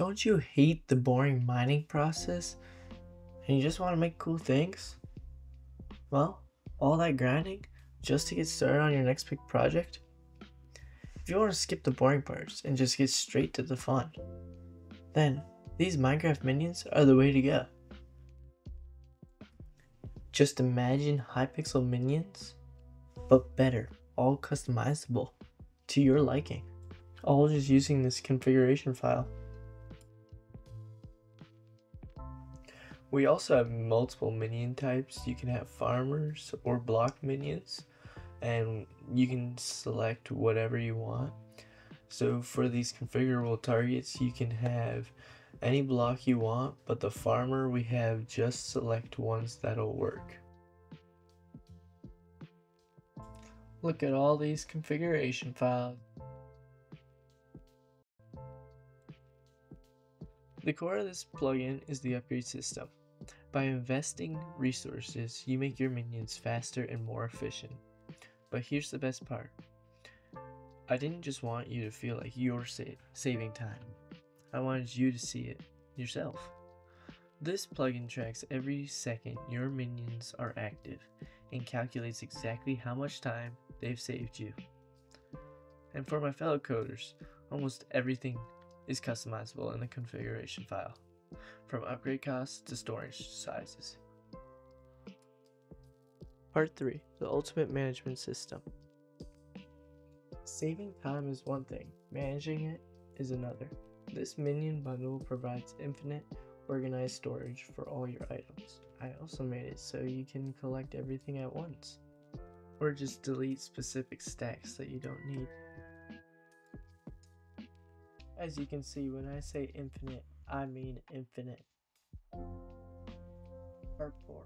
Don't you hate the boring mining process and you just want to make cool things? Well, all that grinding just to get started on your next big project? If you want to skip the boring parts and just get straight to the fun, then these Minecraft minions are the way to go. Just imagine Hypixel minions, but better, all customizable to your liking, all just using this configuration file. We also have multiple minion types. You can have farmers or block minions, and you can select whatever you want. So for these configurable targets, you can have any block you want, but the farmer we have just select ones that'll work. Look at all these configuration files. The core of this plugin is the upgrade system. By investing resources, you make your minions faster and more efficient. But here's the best part. I didn't just want you to feel like you're sa saving time. I wanted you to see it yourself. This plugin tracks every second your minions are active and calculates exactly how much time they've saved you. And for my fellow coders, almost everything is customizable in the configuration file from upgrade costs to storage sizes. Part 3 The Ultimate Management System. Saving time is one thing, managing it is another. This minion bundle provides infinite organized storage for all your items. I also made it so you can collect everything at once, or just delete specific stacks that you don't need. As you can see, when I say infinite, I mean infinite. Part 4.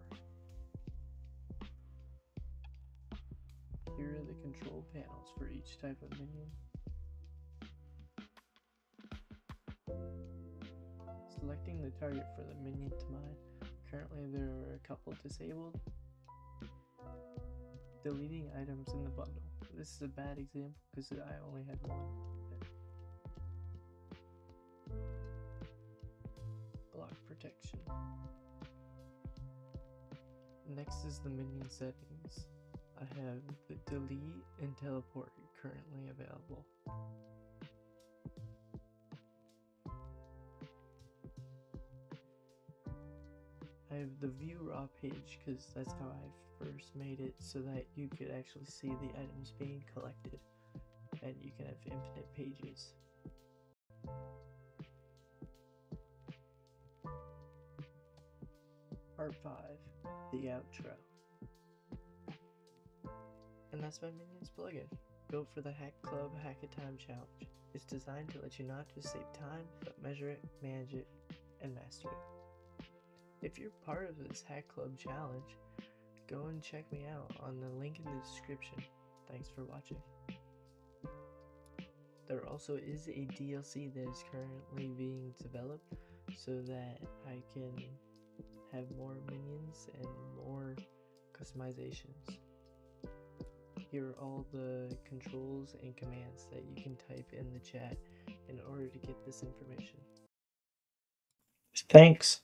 Here are the control panels for each type of minion. Selecting the target for the minion to mine. Currently there are a couple disabled. Deleting items in the bundle. This is a bad example because I only had one. Next is the minion settings. I have the delete and teleport currently available. I have the view raw page because that's how I first made it so that you could actually see the items being collected and you can have infinite pages. Part 5 The Outro. And that's my Minions plugin. Go for the Hack Club Hackathon Challenge. It's designed to let you not just save time, but measure it, manage it, and master it. If you're part of this Hack Club challenge, go and check me out on the link in the description. Thanks for watching. There also is a DLC that is currently being developed so that I can have more minions and more customizations. Here are all the controls and commands that you can type in the chat in order to get this information. Thanks.